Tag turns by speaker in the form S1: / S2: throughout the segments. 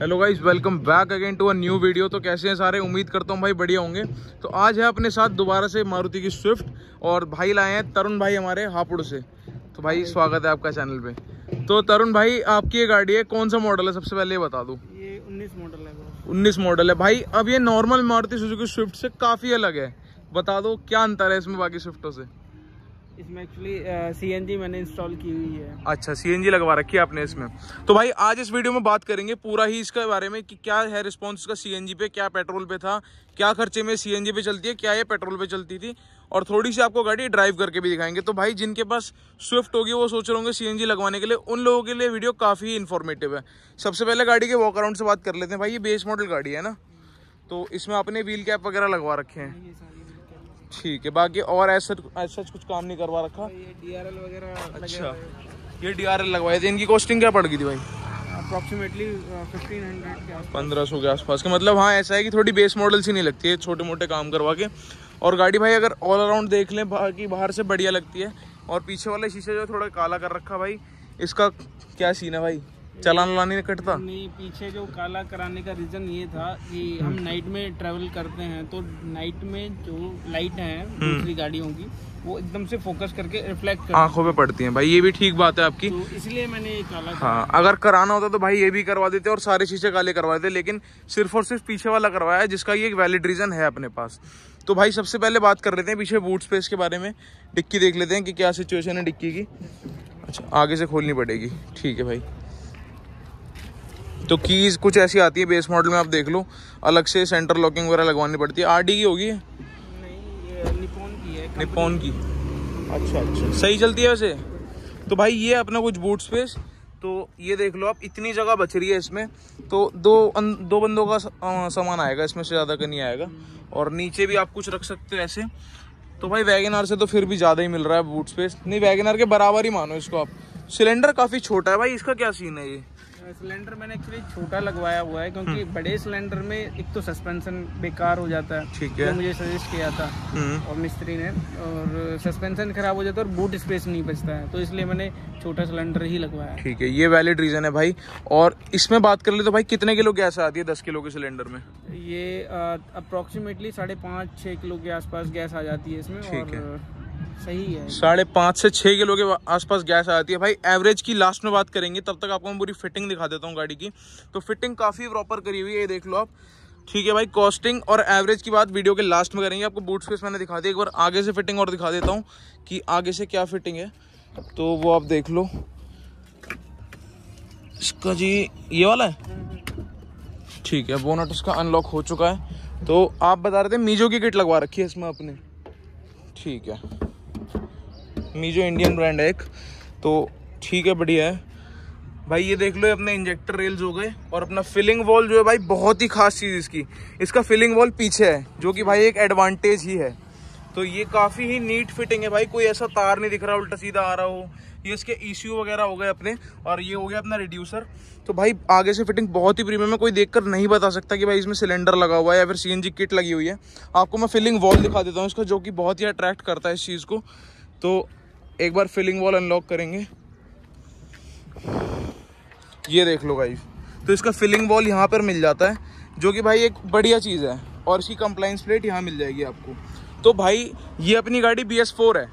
S1: Hello guys welcome back again to a new video तो कैसे हैं सारे? उम्मीद करता हूँ भाई बढ़िया होंगे। तो आज है अपने साथ दोबारा से मारुति की स्विफ्ट और भाई लाए हैं तरुण भाई हमारे हापुड़ से। तो भाई स्वागत है आपका चैनल पे। तो तरुण भाई आपकी ये गाड़ी है कौन सा मॉडल है? सबसे पहले ये बता दूँ।
S2: ये 19 मॉडल है
S1: उन्नीस मॉडल है। भाई अब ये नॉर्मल मारुति सुजुकी स्विफ्ट से काफ़ी अलग है। बता दो क्या अंतर है इसमें बाकी स्विफ्टों से?
S2: इसमें एक्चुअली सीएनजी मैंने इंस्टॉल की हुई है।
S1: अच्छा सीएनजी लगवा रखी है आपने इसमें। तो भाई आज इस वीडियो में बात करेंगे पूरा ही इसके बारे में कि क्या है रिस्पॉन्स इसका सीएनजी पे क्या पेट्रोल पे था क्या खर्चे में सीएनजी पे चलती है क्या ये पेट्रोल पे चलती थी। और थोड़ी सी आपको गाड़ी ड्राइव करके भी दिखाएँगे। तो भाई जिनके पास स्विफ्ट होगी वो सोच रहे होंगे सीएनजी लगवाने के लिए। उन लोगों के लिए वीडियो काफ़ी इन्फॉर्मेटिव है। सबसे पहले गाड़ी के वॉक अराउंड से बात कर लेते हैं। भाई ये बेस मॉडल गाड़ी है ना? तो इसमें आपने व्हील कैप वगैरह लगवा रखे हैं। ठीक है बाकी और ऐसा ऐसा कुछ काम नहीं करवा रखा।
S2: ये डीआरएल वगैरह
S1: अच्छा। ये डी आर एल लगवाए थे इनकी कॉस्टिंग क्या पड़ गई थी भाई?
S2: अप्रोक्सीमेटली 1500 के
S1: पंद्रह सौ के आसपास के मतलब हाँ ऐसा है कि थोड़ी बेस मॉडल सी नहीं लगती है छोटे मोटे काम करवा के। और गाड़ी भाई अगर ऑल अराउंड देख लें बाकी बाहर से बढ़िया लगती है। और पीछे वाला शीशे जो थोड़ा काला कर रखा भाई। इसका क्या सीन है भाई? चलान वलान नहीं कटता?
S2: नहीं पीछे जो काला कराने का रीजन ये था कि हम नाइट में ट्रेवल करते हैं तो नाइट में जो लाइट है दूसरी गाड़ियों की वो एकदम से फोकस करके रिफ्लेक्ट कर
S1: आँखों पे पड़ती है भाई ये भी ठीक बात है आपकी।
S2: तो इसलिए मैंने ये काला
S1: हाँ अगर कराना होता तो भाई ये भी करवा देते और सारे शीशे काले करवा देते लेकिन सिर्फ़ और सिर्फ़ पीछे वाला करवाया है जिसका ये एक वैलिड रीजन है अपने पास। तो भाई सबसे पहले बात कर लेते हैं पीछे बूट स्पेस के बारे में डिक्की देख लेते हैं कि क्या सिचुएशन है डिक्की की। अच्छा आगे से खोलनी पड़ेगी। ठीक है भाई। तो कीज कुछ ऐसी आती है बेस मॉडल में आप देख लो। अलग से सेंटर लॉकिंग वगैरह लगवानी पड़ती है। आरडी की होगी
S2: नहीं ये? निपॉन की। है
S1: निपॉन की अच्छा अच्छा। सही चलती है वैसे? तो भाई ये अपना कुछ बूट स्पेस तो ये देख लो आप इतनी जगह बच रही है इसमें। तो दो अन, दो बंदों का सामान आएगा इसमें से ज़्यादा का नहीं आएगा। और नीचे भी आप कुछ रख सकते हो ऐसे। तो भाई वैगन से तो फिर भी ज़्यादा ही मिल रहा है बूट स्पेस नहीं वैगन के बराबर ही मानो इसको आप। सिलेंडर काफ़ी छोटा है। भाई इसका क्या सीन है ये?
S2: सिलेंडर मैंने एक्चुअली छोटा लगवाया हुआ है क्योंकि बड़े सिलेंडर में एक तो सस्पेंशन बेकार हो जाता है
S1: ठीक है।
S2: मुझे सजेस्ट किया था
S1: हम्म।
S2: और मिस्त्री ने और सस्पेंशन खराब हो जाता है और बूट स्पेस नहीं बचता है तो इसलिए मैंने छोटा सिलेंडर ही लगवाया
S1: ठीक है ये वैलिड रीज़न है भाई। और इसमें बात कर ले तो भाई कितने किलो गैस आती है दस किलो के सिलेंडर में?
S2: ये अप्रोक्सीमेटली साढ़े पाँच छः किलो के आसपास गैस आ जाती है इसमें
S1: ठीक
S2: और सही है।
S1: साढ़े पाँच से छः किलो के आसपास गैस आती है। भाई एवरेज की लास्ट में बात करेंगे, तब तक आपको मैं पूरी फिटिंग दिखा देता हूँ गाड़ी की। तो फिटिंग काफ़ी प्रॉपर करी हुई है, ये देख लो आप। ठीक है भाई कॉस्टिंग और एवरेज की बात वीडियो के लास्ट में करेंगे। आपको बूट स्पेस मैंने दिखा दी। एक बार आगे से फिटिंग और दिखा देता हूँ कि आगे से क्या फिटिंग है। तो वो आप देख लो। इसका जी, ये वाला है? ठीक है बोनट उसका अनलॉक हो चुका है। तो आप बता रहे थे, मीजो की किट लगवा रखी है इसमें अपने ठीक है। मीजो इंडियन ब्रांड है एक। तो ठीक है, बढ़िया है। भाई, ये देख लो अपने इंजेक्टर रेल्स हो गए और अपना फिलिंग वॉल जो है भाई, बहुत ही खास चीज़ इसकी। इसका फिलिंग वॉल पीछे है, जो कि भाई एक एडवांटेज ही है। तो ये काफ़ी ही नीट फिटिंग है भाई, कोई ऐसा तार नहीं दिख रहा, उल्टा सीधा आ रहा हो। ये इसके ईसीयू वगैरह हो गए अपने, और ये हो गया अपना रिड्यूसर तो भाई, आगे से फिटिंग बहुत ही प्रीमियम है, कोई देखकर नहीं बता सकता कि भाई इसमें सिलेंडर लगा हुआ है या फिर सीएनजी किट लगी हुई है। आपको मैं फिलिंग वॉल दिखा देता हूँ इसका, जो कि बहुत ही अट्रैक्ट करता है इस चीज़ को। तो एक बार फिलिंग वॉल अनलॉक करेंगे। ये देख लो भाई तो इसका फिलिंग वॉल यहाँ पर मिल जाता है, जो कि भाई एक बढ़िया चीज़ है, और इसकी कंप्लाइंस प्लेट यहाँ मिल जाएगी आपको। तो भाई, ये अपनी गाड़ी बी एस फोर है।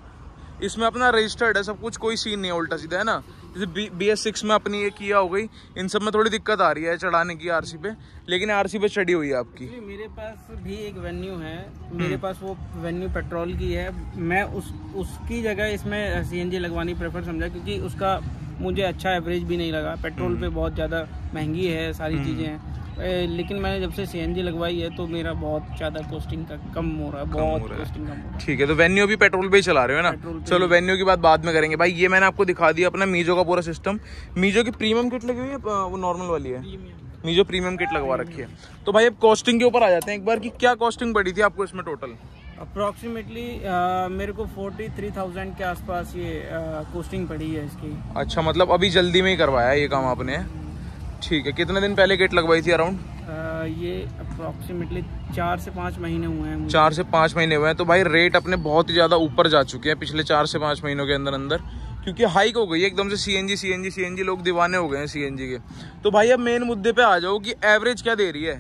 S1: इसमें अपना रजिस्टर्ड है, सब कुछ, कोई सीन नहीं है, उल्टा सीधा, है ना? जैसे बी बी एस सिक्स में अपनी ये किया हो गई इन सब में थोड़ी दिक्कत आ रही है चढ़ाने की आरसी पे लेकिन आरसी पे चढ़ी हुई है आपकी।
S2: मेरे पास भी एक वेन्यू है मेरे पास वो वेन्यू पेट्रोल की है। मैं उस उसकी जगह इसमें सीएनजी लगवानी प्रेफर समझा क्योंकि उसका मुझे अच्छा एवरेज भी नहीं लगा। पेट्रोल पे बहुत ज़्यादा महँगी है सारी चीज़ें हैं। लेकिन मैंने जब से सीएनजी लगवाई है तो मेरा बहुत ज़्यादा कॉस्टिंग का कम हो रहा है बहुत
S1: हो रहा।
S2: कॉस्टिंग कम हो रहा है।
S1: ठीक है तो वेन्यू भी पेट्रोल पे ही चला रहे हो ना? चलो वेन्यू की बात बाद में करेंगे। भाई ये मैंने आपको दिखा दिया अपना मीजो का पूरा सिस्टम मीजो की प्रीमियम किट लगी हुई है वो नॉर्मल वाली है? मीजो प्रीमियम किट लगवा रखी है। तो भाई अब कॉस्टिंग के ऊपर आ जाते हैं। एक बार की क्या कॉस्टिंग पड़ी थी आपको इसमें टोटल
S2: अप्रॉक्सीमेटली मेरे को फोर्टी थ्री थाउज़ेंड के आसपास ये कॉस्टिंग पड़ी है इसकी।
S1: अच्छा मतलब अभी जल्दी में ही करवाया ये काम आपने? ठीक है कितने दिन पहले गेट लगवाई थी अराउंड
S2: ये अप्रॉक्सीमेटली चार से पाँच महीने हुए हैं
S1: चार से पाँच महीने हुए हैं तो भाई रेट अपने बहुत ही ज़्यादा ऊपर जा चुके हैं पिछले चार से पाँच महीनों के अंदर अंदर क्योंकि हाइक हो गई है एकदम से सीएनजी सीएनजी सीएनजी लोग दीवाने हो गए हैं सीएनजी के। तो भाई अब मेन मुद्दे पे आ जाओ कि एवरेज क्या दे रही है?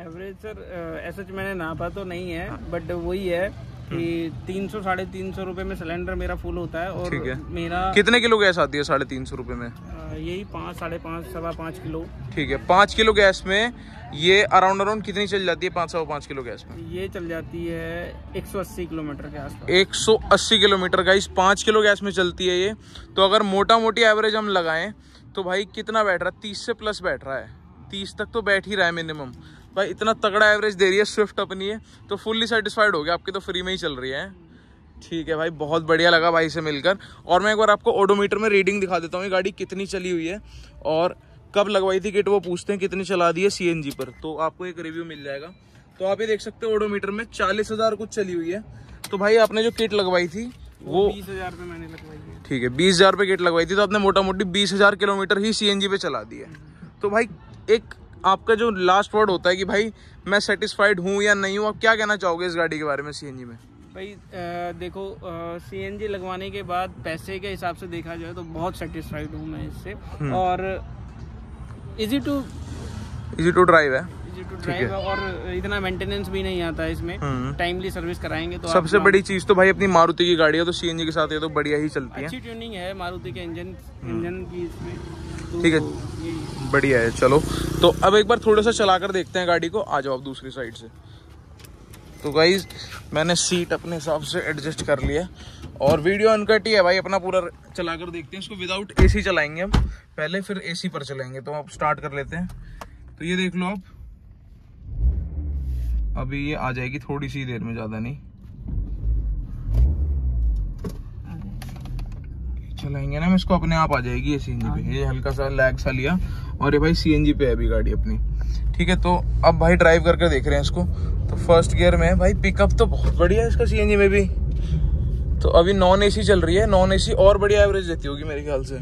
S2: एवरेज सर ऐसा तो मैंने नापा तो नहीं है बट वही है कि तीन सौ साढ़े तीन सौ रुपए में सिलेंडर मेरा फुल होता है और
S1: ठीक है।
S2: मेरा
S1: कितने किलो गैस आती है साढ़े तीन सौ रुपये में?
S2: यही पाँच साढ़े पाँच सवा पाँच किलो।
S1: ठीक है पाँच किलो गैस में ये अराउंड अराउंड कितनी चल जाती है? पाँच सौ पाँच किलो गैस में।
S2: ये चल जाती है 180 किलोमीटर के आसपास।
S1: 180 किलोमीटर का इस पाँच किलो गैस में चलती है ये। तो अगर मोटा मोटी एवरेज हम लगाएँ तो भाई कितना बैठ रहा है? तीस से प्लस बैठ रहा है। तीस तक तो बैठ ही रहा है मिनिमम भाई इतना तगड़ा एवरेज दे रही है स्विफ्ट अपनी है तो फुल्ली सेटिस्फाइड हो गया। आपकी तो फ्री में ही चल रही है। ठीक है भाई बहुत बढ़िया लगा भाई से मिलकर। और मैं एक बार आपको ओडोमीटर में रीडिंग दिखा देता हूँ ये गाड़ी कितनी चली हुई है और कब लगवाई थी किट वो पूछते हैं कितनी चला दी है सीएनजी पर। तो आपको एक रिव्यू मिल जाएगा। तो आप ये देख सकते हो ओडोमीटर में चालीस हज़ार कुछ चली हुई है। तो भाई आपने जो किट लगवाई थी वो
S2: बीस हज़ार रुपये मैंने लगवाई है।
S1: ठीक है बीस हज़ार रुपये किट लगवाई थी तो आपने मोटा मोटी बीस हज़ार किलोमीटर ही सीएनजी पे चला दी है। तो भाई एक आपका जो लास्ट वर्ड होता है कि भाई मैं सेटिस्फाइड हूँ या नहीं हूँ आप क्या कहना चाहोगे इस गाड़ी के बारे में सीएनजी में?
S2: भाई देखो सीएनजी लगवाने के बाद पैसे के हिसाब से देखा जाए तो बहुत सेटिस्फाइड हूँ मैं इससे।
S1: हम्म।
S2: और easy to
S1: easy to drive है।
S2: टू ड्राइव और इतना मेंटेनेंस भी नहीं आता है इसमें।
S1: हम्म।
S2: टाइमली सर्विस कराएँगे तो
S1: सबसे बड़ी चीज़ तो भाई अपनी मारुति की गाड़ी है तो सीएनजी के साथ ये तो बढ़िया ही चलती है।
S2: अच्छी ट्यूनिंग है मारुति के इंजन इंजन की इसमें। तो
S1: ठीक है। बढ़िया है चलो। तो अब एक बार थोड़ा सा चला कर देखते हैं गाड़ी को। आ जाओ आप दूसरी साइड से। तो गाइज़ मैंने सीट अपने हिसाब से एडजस्ट कर लिया और वीडियो अनकट ही है भाई अपना पूरा चला कर देखते हैं। इसको विदाउट एसी चलाएँगे हम। पहले फिर एसी पर चलाएँगे तो आप स्टार्ट कर लेते हैं। तो ये देख लो आप। अभी ये आ जाएगी थोड़ी सी देर में, ज़्यादा नहीं। चलाएँगे ना, इसको अपने आप आ जाएगी ये सीएनजी पे। ये हल्का सा लैग सा लिया। और ये भाई सीएनजी पे है अभी गाड़ी अपनी। ठीक है तो अब भाई ड्राइव करके देख रहे हैं इसको। तो फ़र्स्ट गियर में भाई पिकअप तो बहुत बढ़िया है इसका सीएनजी में भी। तो अभी नॉन एसी चल रही है। नॉन एसी और बढ़िया एवरेज देती होगी मेरे ख्याल से।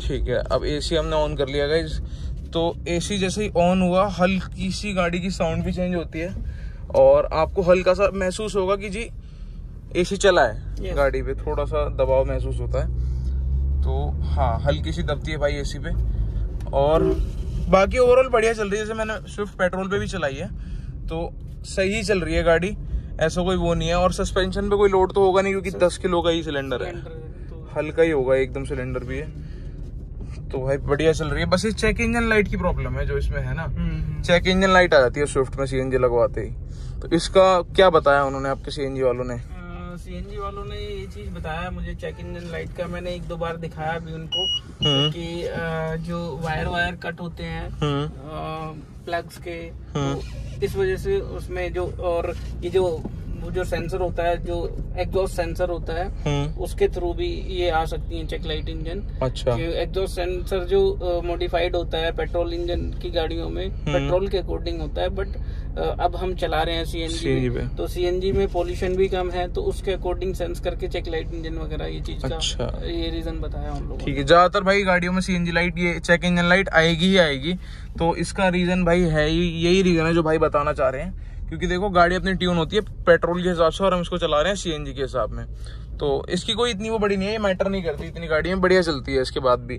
S1: ठीक है, अब एसी हमने ऑन कर लिया गाइज़ तो एसी जैसे ही ऑन हुआ हल्की सी गाड़ी की साउंड भी चेंज होती है और आपको हल्का सा महसूस होगा कि जी एसी चला है
S2: Yes.
S1: गाड़ी पे। थोड़ा सा दबाव महसूस होता है। तो हाँ हल्की सी दबती है भाई एसी पे। और बाकी ओवरऑल बढ़िया चल रही है। जैसे मैंने स्विफ्ट पेट्रोल पे भी चलाई है तो सही चल रही है गाड़ी। ऐसा कोई वो नहीं है। और सस्पेंशन पे कोई लोड तो होगा नहीं क्योंकि दस किलो का ही सिलेंडर है।
S2: तो
S1: हल्का ही होगा। एकदम सिलेंडर भी है। तो भाई बढ़िया चल रही है। बस इस चेक इंजन लाइट की प्रॉब्लम है जो इसमें है ना।
S2: हम्म,
S1: चेक इंजन लाइट आ जाती है स्विफ्ट में सीएनजी लगवाते ही। तो इसका क्या बताया उन्होंने आपके सीएनजी वालों ने?
S2: सीएनजी वालों ने ये चीज़ बताया मुझे चेक इंजन लाइट का। मैंने एक दो बार दिखाया भी उनको
S1: हम्म।
S2: कि जो वायर वायर कट होते हैं
S1: हम्म।
S2: प्लग्स के
S1: हम्म।
S2: तो इस वजह से उसमें जो और ये जो वो जो सेंसर होता है जो एग्जॉस्ट सेंसर होता है
S1: हम्म।
S2: उसके थ्रू भी ये आ सकती है चेक लाइट इंजन
S1: अच्छा।
S2: एग्जॉस्ट सेंसर जो मॉडिफाइड होता है पेट्रोल इंजन की गाड़ियों में
S1: हम्म।
S2: पेट्रोल के अकॉर्डिंग होता है बट अब हम चला रहे हैं सीएनजी
S1: पे।
S2: में। तो सीएनजी में पोल्यूशन भी कम है तो उसके अकॉर्डिंग सेंस करके चेक लाइट इंजन वगैरह ये चीज़
S1: अच्छा।
S2: का ये रीजन बताया हम लोग
S1: ठीक है ज़्यादातर भाई गाड़ियों में सीएनजी लाइट ये चेक इंजन लाइट आएगी ही आएगी। तो इसका रीजन भाई है यही रीजन है जो भाई बताना चाह रहे हैं। क्योंकि देखो गाड़ी अपनी ट्यून होती है पेट्रोल के हिसाब से और हम इसको चला रहे हैं सीएनजी के हिसाब में। तो इसकी कोई इतनी वो बड़ी नहीं है ये मैटर नहीं करती इतनी गाड़ियाँ बढ़िया चलती है इसके बाद भी।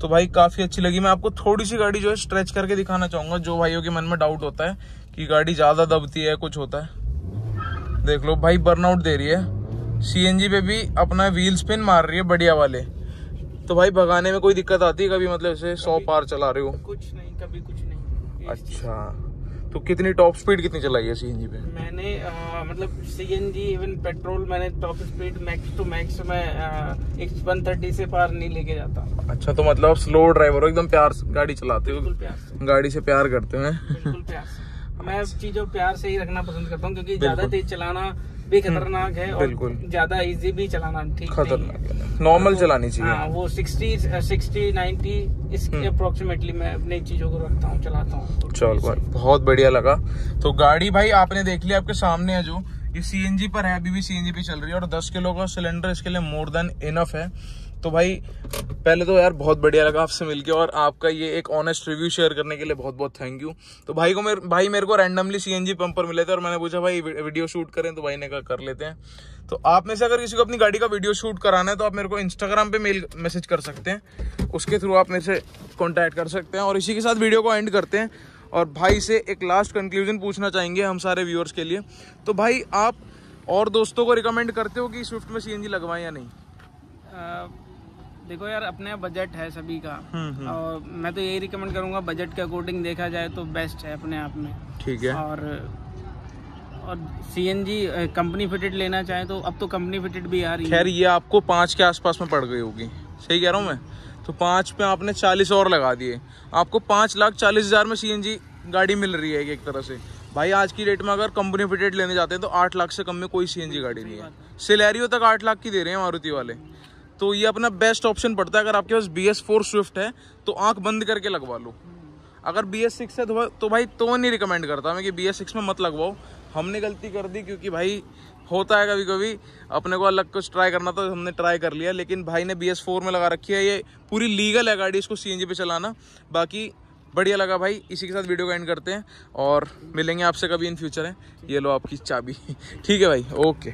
S1: तो भाई काफ़ी अच्छी लगी। मैं आपको थोड़ी सी गाड़ी जो है स्ट्रेच करके दिखाना चाहूँगा जो भाइयों के मन में डाउट होता है कि गाड़ी ज़्यादा दबती है कुछ होता है। देख लो भाई बर्नआउट दे रही है। सीएनजी पे भी अपना व्हील स्पिन मार रही है बढ़िया वाले। तो भाई भगाने में कोई दिक्कत आती है कभी? मतलब ऐसे सौ पार चला रहे हो।
S2: कुछ नहीं कभी कुछ नहीं।
S1: अच्छा। तो कितनी टॉप स्पीड कितनी चलाई है सीएनजी पे?
S2: मैंने आ, मतलब सीएनजी इवन पेट्रोल मैंने top speed max to max में एक वन थर्टी से पार नहीं लेके जाता।
S1: अच्छा तो मतलब स्लो ड्राइवर हो एकदम प्यार गाड़ी चलाते हो। गाड़ी से प्यार करते हैं
S2: बिल्कुल प्यार मैं चीज़ों प्यार से ही रखना पसंद करता हूँ क्योंकि ज़्यादा तेज चलाना भी खतरनाक है
S1: बिल्कुल।
S2: ज़्यादा इजी भी चलाना ठीक
S1: खतरनाक है। नॉर्मल चलानी चाहिए।
S2: हाँ वो सिक्सटी सिक्सटी नाइन्टी इसके
S1: हम्म।
S2: अप्रोक्सीमेटली मैं अपने चीज़ों को रखता हूँ चलाता हूँ।
S1: चलो भाई बहुत बढ़िया लगा। तो गाड़ी भाई आपने देख लिया आपके सामने है जो। ये सीएनजी पर है अभी भी सीएनजी पे चल रही है और 10 किलो का सिलेंडर इसके लिए मोर देन इनफ है। तो भाई, पहले तो यार बहुत बढ़िया लगा आपसे मिलके और आपका ये एक ऑनेस्ट रिव्यू शेयर करने के लिए बहुत बहुत थैंक यू तो भाई को मेरे, भाई मेरे को रैंडमली सीएनजी पंप पर मिले थे और मैंने पूछा, भाई वीडियो शूट करें? तो भाई ने कहा, कर लेते हैं. तो आप में से अगर किसी को अपनी गाड़ी का वीडियो शूट कराना है तो आप मेरे को इंस्टाग्राम पे मेल मैसेज कर सकते हैं। उसके थ्रू आप मेरे से कॉन्टैक्ट कर सकते हैं और इसी के साथ वीडियो को एंड करते हैं। और भाई से एक लास्ट कंक्लूजन पूछना चाहेंगे हम सारे व्यूअर्स के लिए। तो भाई, आप और दोस्तों को रिकमेंड करते हो कि स्विफ्ट में सीएनजी लगवाएँ या नहीं?
S2: देखो यार अपने बजट है सभी का।
S1: हम्म,
S2: और मैं तो यही रिकमेंड करूँगा बजट के अकॉर्डिंग देखा जाए तो बेस्ट है अपने आप में।
S1: ठीक है।
S2: और और सीएनजी कंपनी फिटेड लेना चाहे तो अब तो कंपनी फिटेड भी आ रही है।
S1: खैर ये आपको पाँच के आसपास में पड़ गई होगी। सही कह रहा हूँ मैं? तो पाँच पे आपने चालीस और लगा दिए। आपको पाँच लाख चालीस हज़ार में सीएनजी गाड़ी मिल रही है एक तरह से। भाई आज की डेट में अगर कंपनी फिटेड लेने जाते हैं तो आठ लाख से कम में कोई सीएनजी गाड़ी नहीं है। सिलेरियो तक आठ लाख की दे रहे हैं मारुति वाले। तो ये अपना बेस्ट ऑप्शन पड़ता है। अगर आपके पास बी एस फोर स्विफ्ट है तो आँख बंद करके लगवा लो। अगर बी एस सिक्स है तो, तो भाई तो नहीं रिकमेंड करता। मैं कि बी एस सिक्स में मत लगवाओ। हमने गलती कर दी क्योंकि भाई होता है कभी कभी अपने को अलग कुछ ट्राई करना तो हमने ट्राई कर लिया। लेकिन भाई ने बी एस फोर में लगा रखी है। ये पूरी लीगल है गाड़ी इसको सी एन जी पे चलाना। बाकी बढ़िया लगा भाई। इसी के साथ वीडियो का एंड करते हैं। और मिलेंगे आपसे कभी इन फ्यूचर है। ये लो आपकी चाबी। ठीक है भाई। ओके